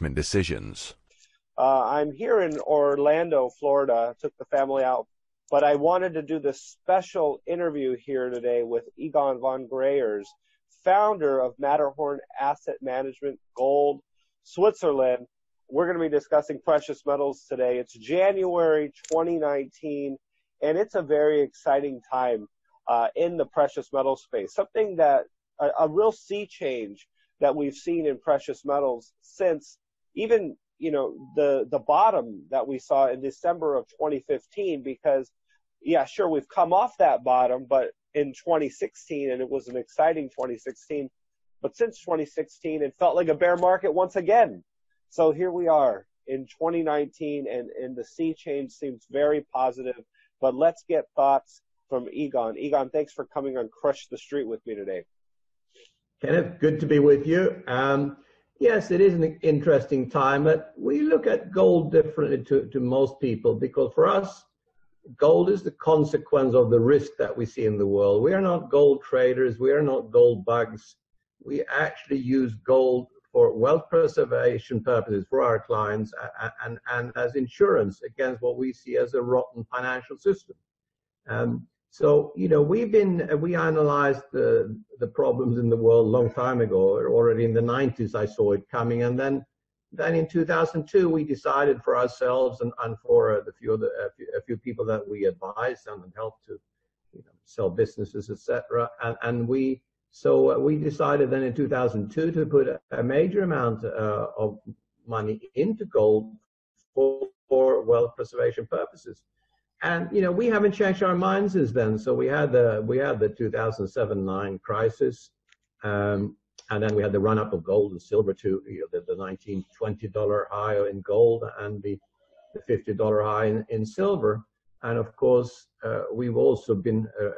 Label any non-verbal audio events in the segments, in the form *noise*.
investment decisions. Uh, I'm here in Orlando, Florida. Took the family out, but I wanted to do this special interview here today with Egon von Greyerz, founder of Matterhorn Asset Management Gold, Switzerland. We're going to be discussing precious metals today. It's January 2019, and it's a very exciting time uh, in the precious metal space. Something that a, a real sea change that we've seen in precious metals since even you know the the bottom that we saw in December of 2015 because yeah sure we've come off that bottom but in 2016 and it was an exciting 2016 but since 2016 it felt like a bear market once again. So here we are in 2019 and and the sea change seems very positive but let's get thoughts from Egon. Egon thanks for coming on crush the street with me today. Kenneth good to be with you. Um, Yes, it is an interesting time, but we look at gold differently to, to most people because for us, gold is the consequence of the risk that we see in the world. We are not gold traders. We are not gold bugs. We actually use gold for wealth preservation purposes for our clients and, and, and as insurance against what we see as a rotten financial system. Um, so, you know, we've been, uh, we analyzed the, the problems in the world a long time ago. Already in the 90s, I saw it coming. And then, then in 2002, we decided for ourselves and, and for uh, a few, other, a few, a few people that we advised and helped to you know, sell businesses, etc. And, and we, so uh, we decided then in 2002 to put a, a major amount uh, of money into gold for, for wealth preservation purposes and you know we haven't changed our minds since then. So we had the we had the 2007-9 crisis, um, and then we had the run up of gold and silver to you know, the, the 19 20 dollar high in gold and the, the 50 dollar high in, in silver. And of course, uh, we've also been uh,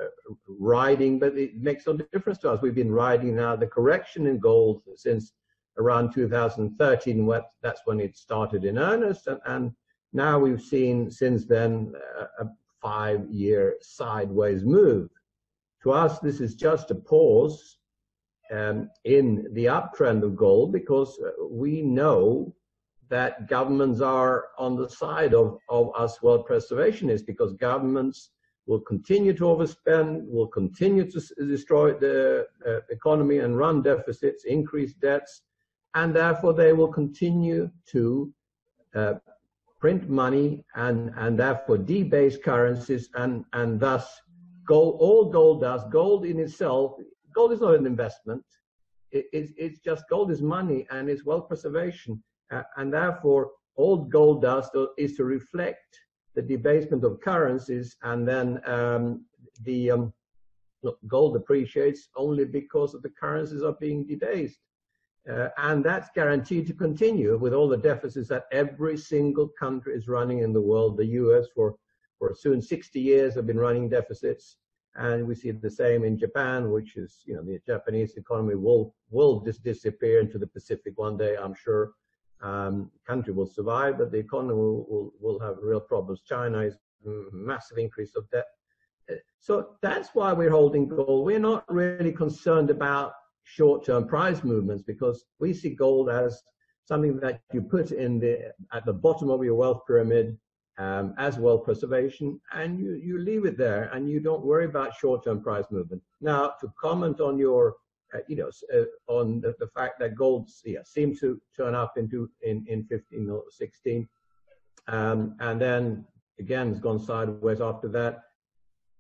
riding, but it makes no difference to us. We've been riding now the correction in gold since around 2013. That's when it started in earnest, and, and now we've seen since then a five-year sideways move. To us, this is just a pause um, in the uptrend of gold because uh, we know that governments are on the side of, of us wealth preservationists because governments will continue to overspend, will continue to destroy the uh, economy and run deficits, increase debts, and therefore they will continue to uh, print money and, and therefore debase currencies and, and thus gold, all gold does, gold in itself, gold is not an investment. It, it's, it's just gold is money and it's wealth preservation. Uh, and therefore all gold does is to reflect the debasement of currencies and then um, the um, gold appreciates only because of the currencies are being debased. Uh, and that's guaranteed to continue with all the deficits that every single country is running in the world. The US for, for soon 60 years have been running deficits. And we see the same in Japan, which is, you know, the Japanese economy will, will just disappear into the Pacific one day, I'm sure. Um, country will survive, but the economy will, will, will have real problems. China is massive increase of debt. Uh, so that's why we're holding gold. We're not really concerned about short-term price movements because we see gold as something that you put in the at the bottom of your wealth pyramid um, as wealth preservation, and you you leave it there, and you don't worry about short-term price movement. Now, to comment on your uh, you know uh, on the, the, fact that gold yeah, seemed to turn up into in in 15 or 16, um, and then again has gone sideways after that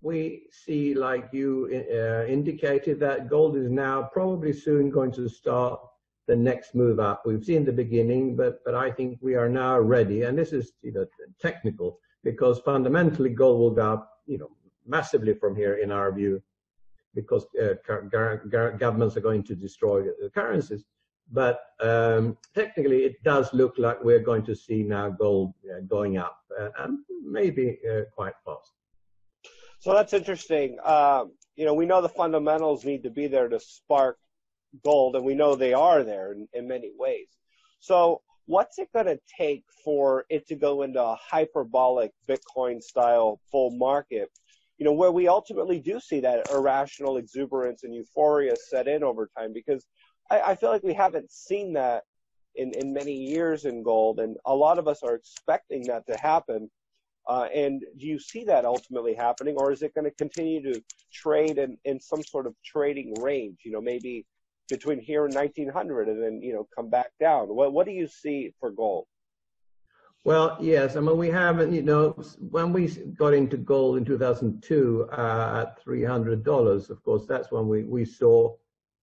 we see, like you uh, indicated, that gold is now probably soon going to start the next move up. We've seen the beginning, but but I think we are now ready, and this is you know technical because fundamentally gold will go up you know massively from here in our view, because uh, governments are going to destroy the currencies. But um, technically, it does look like we're going to see now gold uh, going up, uh, and maybe uh, quite fast. So that's interesting. Um, you know, we know the fundamentals need to be there to spark gold, and we know they are there in, in many ways. So, what's it going to take for it to go into a hyperbolic Bitcoin style bull market? You know, where we ultimately do see that irrational exuberance and euphoria set in over time, because I, I feel like we haven't seen that in, in many years in gold, and a lot of us are expecting that to happen. Uh, and do you see that ultimately happening, or is it going to continue to trade in, in some sort of trading range? You know, maybe between here and 1900, and then you know come back down. What what do you see for gold? Well, yes. I mean, we haven't, you know, when we got into gold in 2002 uh, at $300, of course, that's when we, we saw,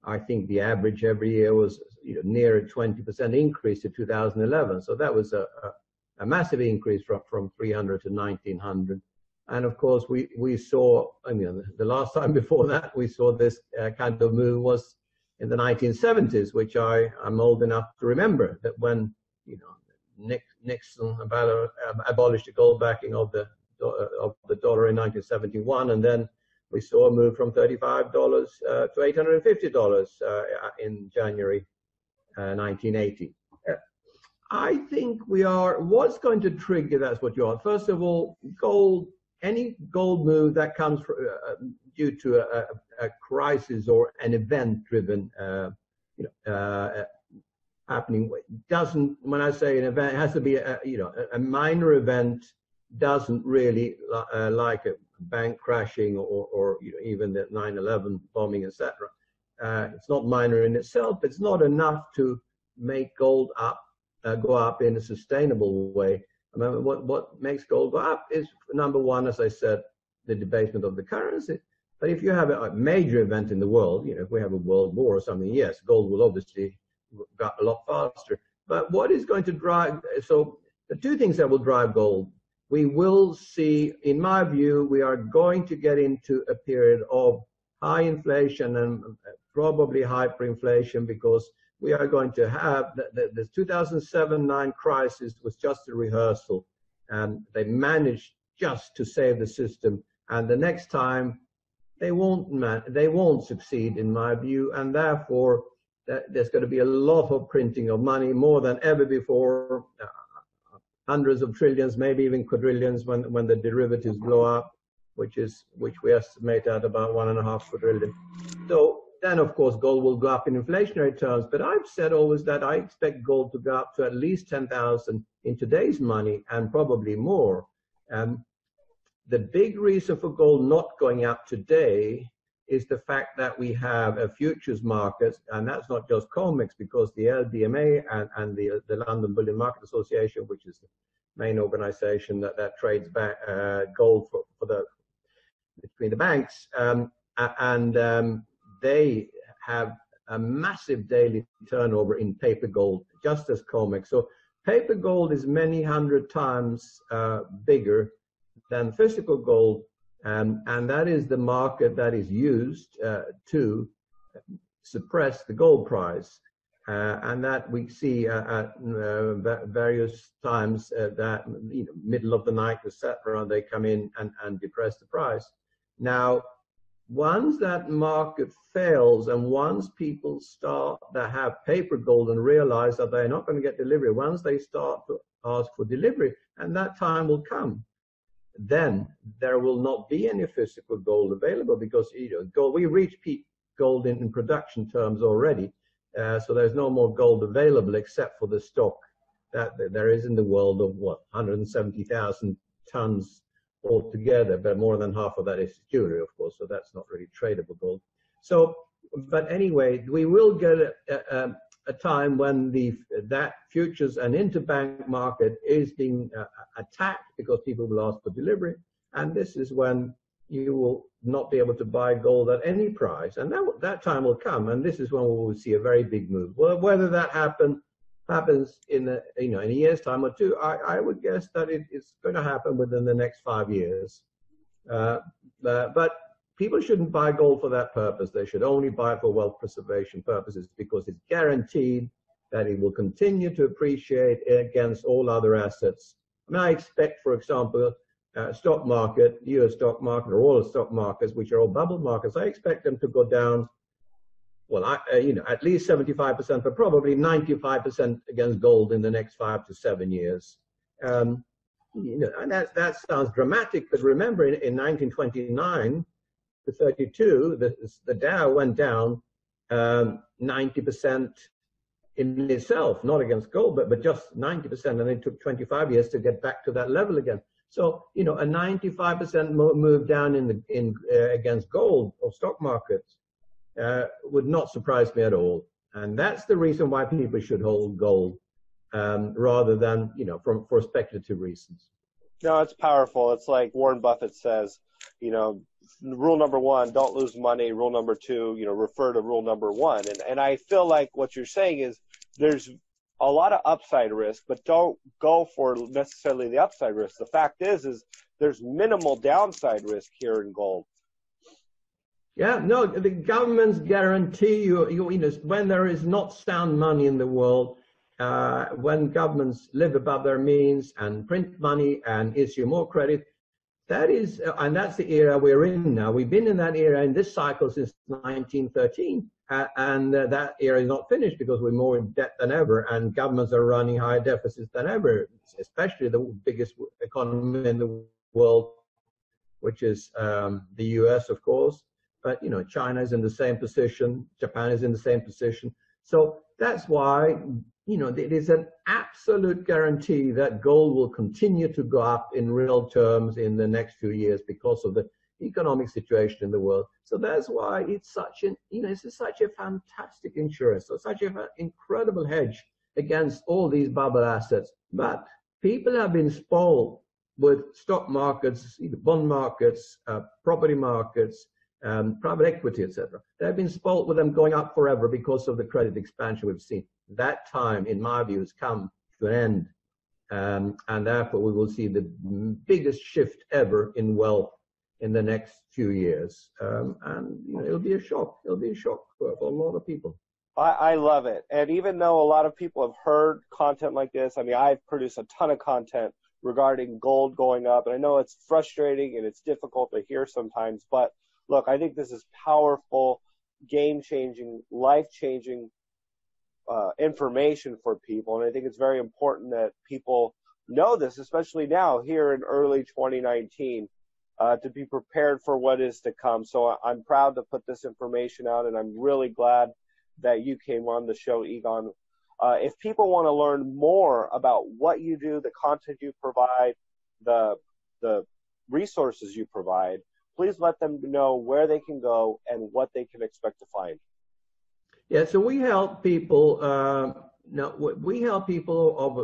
I think the average every year was you know, near a 20% increase to 2011. So that was a, a, a, massive increase from, from 300 to 1900. And of course, we, we saw, I mean, the last time *laughs* before that, we saw this uh, kind of move was in the 1970s, which I am old enough to remember that when, you know, Nixon about abolished the gold backing of the of the dollar in 1971, and then we saw a move from $35 uh, to $850 uh, in January uh, 1980. Uh, I think we are, what's going to trigger that's what you are. First of all, gold, any gold move that comes for, uh, due to a, a, crisis or an event driven uh, you know, happening doesn't when i say an event it has to be a, you know a minor event doesn't really uh, like a bank crashing or, or you know, even the 9-11 bombing etc uh, it's not minor in itself it's not enough to make gold up uh, go up in a sustainable way I mean, what what makes gold go up is number one as i said the debasement of the currency but if you have a, a major event in the world you know if we have a world war or something yes gold will obviously got a lot faster. But what is going to drive, so the two things that will drive gold, we will see, in my view, we are going to get into a period of high inflation and probably hyperinflation because we are going to have the, the, the 2007-9 crisis was just a rehearsal and they managed just to save the system and the next time they won't man, they won't succeed in my view and therefore there's going to be a lot of printing of money, more than ever before, uh, hundreds of trillions, maybe even quadrillions when, when the derivatives blow up, which is which we estimate at about one and a half quadrillion. So then, of course, gold will go up in inflationary terms. But I've said always that I expect gold to go up to at least 10,000 in today's money and probably more. Um, the big reason for gold not going up today is the fact that we have a futures market, and that's not just COMEX, because the LBMA and, and the, the London Bullion Market Association, which is the main organization that, that trades back, uh, gold for, for the between the banks, um, and um, they have a massive daily turnover in paper gold, just as COMEX. So paper gold is many hundred times uh, bigger than physical gold um, and that is the market that is used uh, to suppress the gold price. Uh, and that we see uh, at uh, various times uh, that you know, middle of the night, etc., they come in and, and depress the price. Now, once that market fails and once people start to have paper gold and realize that they're not going to get delivery, once they start to ask for delivery, and that time will come then there will not be any physical gold available because you know gold we reach peak gold in, in production terms already uh, so there's no more gold available except for the stock that, there is in the world of what 170,000 tons altogether but more than half of that is jewelry of course so that's not really tradable gold so but anyway we will get a, a, a time when the that futures and interbank market is being uh, attacked because people will ask for delivery, and this is when you will not be able to buy gold at any price, and that that time will come, and this is when we will see a very big move. Well, whether that happen happens in a you know in a year's time or two, I, I would guess that it, it's going to happen within the next five years. Uh, uh, but people shouldn't buy gold for that purpose. They should only buy for wealth preservation purposes because it's guaranteed that it will continue to appreciate against all other assets. I mean, I expect, for example, uh, stock market, U.S. stock market, or all the stock markets, which are all bubble markets, I expect them to go down. Well, I, uh, you know, at least 75%, but probably 95% against gold in the next five to seven years. Um, you know, and that that sounds dramatic, but remember, in, in 1929, to 32, the, the Dow went down um, 90% in itself, not against gold, but, but just 90%. And it took 25 years to get back to that level again. So, you know, a 95% move down in the, in, uh, against gold or stock markets uh, would not surprise me at all. And that's the reason why people should hold gold um, rather than, you know, for speculative reasons. No, it's powerful. It's like Warren Buffett says, you know, rule number one, don't lose money. Rule number two, you know, refer to rule number one. And, and I feel like what you're saying is there's a lot of upside risk, but don't go for necessarily the upside risk. The fact is, is there's minimal downside risk here in gold. Yeah, no, the governments guarantee you, you, you know, when there is not sound money in the world, uh, when governments live above their means and print money and issue more credit, that is, uh, and that's the era we're in now. We've been in that era in this cycle since 1913, uh, and uh, that era is not finished because we're more in debt than ever, and governments are running higher deficits than ever, especially the biggest economy in the world, which is um, the U.S., of course. But you know, China is in the same position, Japan is in the same position. So that's why you know, it is an absolute guarantee that gold will continue to go up in real terms in the next few years because of the economic situation in the world. So that's why it's such an, you know, it's such a fantastic insurance, so such an incredible hedge against all these bubble assets. But people have been spoiled with stock markets, bond markets, uh, property markets, um, private equity, etc. They've been spoiled with them going up forever because of the credit expansion we've seen that time, in my view, has come to an end. Um, and therefore, we will see the biggest shift ever in wealth in the next few years. Um, and you know, it'll be a shock. It'll be a shock for, for a lot of people. I, I, love it. And even though a lot of people have heard content like this, I mean, I've produced a ton of content regarding gold going up. And I know it's frustrating and it's difficult to hear sometimes. But look, I think this is powerful, game changing, life changing uh, information for people. And I think it's very important that people know this, especially now here in early 2019, uh, to be prepared for what is to come. So I'm proud to put this information out, and I'm really glad that you came on the show, Egon. Uh, if people want to learn more about what you do, the content you provide, the the resources you provide, please let them know where they can go and what they can expect to find. Yeah, so we help people. Uh, we help people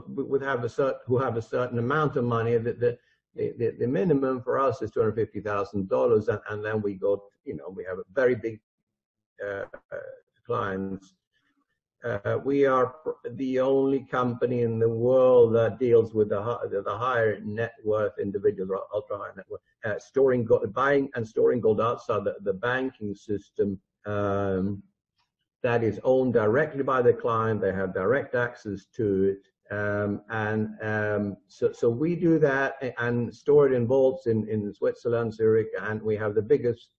with have a certain, who have a certain amount of money. That the, the, the minimum for us is two hundred fifty thousand dollars, and then we go. You know, we have a very big uh, clients. Uh, we are the only company in the world that deals with the, the higher net worth individuals, ultra high net worth, uh, storing gold, buying and storing gold outside the, the banking system. Um, that is owned directly by the client. They have direct access to it. Um, and um, so, so we do that and store it in vaults in, in Switzerland, Zurich, and we have the biggest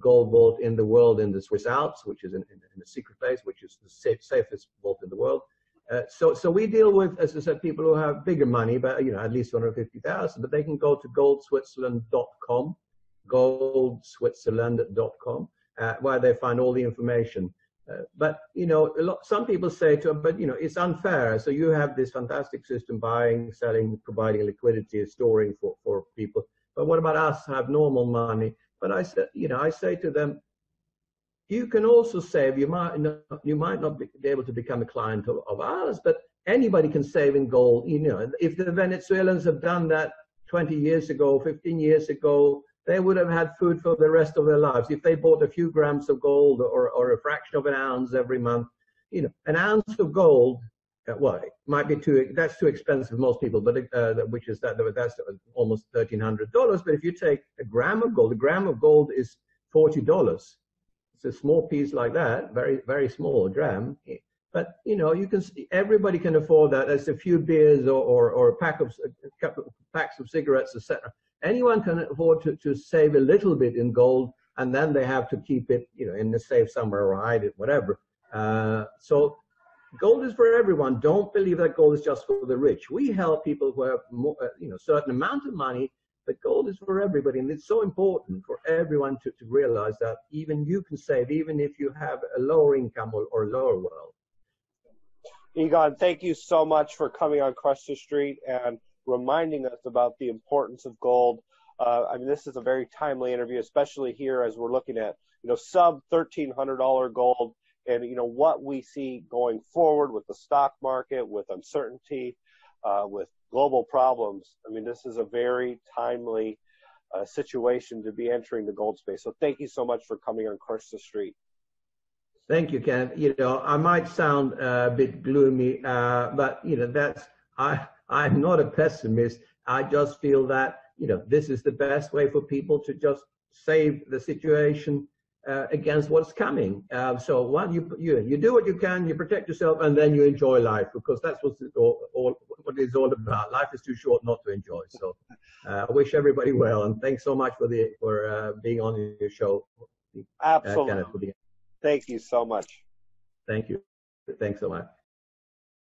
gold vault in the world in the Swiss Alps, which is in, in, in a secret place, which is the safe, safest vault in the world. Uh, so, so we deal with, as I said, people who have bigger money, but you know, at least 150,000. But they can go to goldswitzerland.com, goldswitzerland.com, uh, where they find all the information. Uh, but you know, lot, some people say to, but you know, it's unfair. So you have this fantastic system, buying, selling, providing liquidity, storing for for people. But what about us? Have normal money? But I said, you know, I say to them, you can also save. You might not, you might not be able to become a client of, of ours, but anybody can save in gold. You know, if the Venezuelans have done that 20 years ago, 15 years ago, they would have had food for the rest of their lives. If they bought a few grams of gold or, or a fraction of an ounce every month, you know, an ounce of gold, well, it might be too, that's too expensive for most people, but uh, which is that, that's almost $1,300. But if you take a gram of gold, a gram of gold is $40. It's a small piece like that, very, very small gram. But, you know, you can, everybody can afford that. There's a few beers or, or, or a pack of, a couple of packs of cigarettes, etc anyone can afford to, to save a little bit in gold and then they have to keep it, you know, in the safe somewhere or hide it, whatever. Uh, so gold is for everyone. Don't believe that gold is just for the rich. We help people who have, more, uh, you know, certain amount of money, but gold is for everybody. And it's so important for everyone to, to realize that even you can save, even if you have a lower income or, or lower wealth. Egon, thank you so much for coming on Crush the Street and reminding us about the importance of gold. Uh, I mean, this is a very timely interview, especially here as we're looking at, you know, sub $1,300 gold and, you know, what we see going forward with the stock market, with uncertainty, uh, with global problems. I mean, this is a very timely uh, situation to be entering the gold space. So thank you so much for coming on Crush the Street. Thank you, Ken. You know, I might sound a bit gloomy, uh, but you know, that's I. I'm not a pessimist. I just feel that you know this is the best way for people to just save the situation uh, against what's coming. Uh, so one, you you you do what you can, you protect yourself, and then you enjoy life because that's what it's all, all what it's all about. Life is too short not to enjoy. So uh, I wish everybody well, and thanks so much for the for uh, being on your show. Uh, Absolutely. Thank you so much. Thank you. Thanks so much.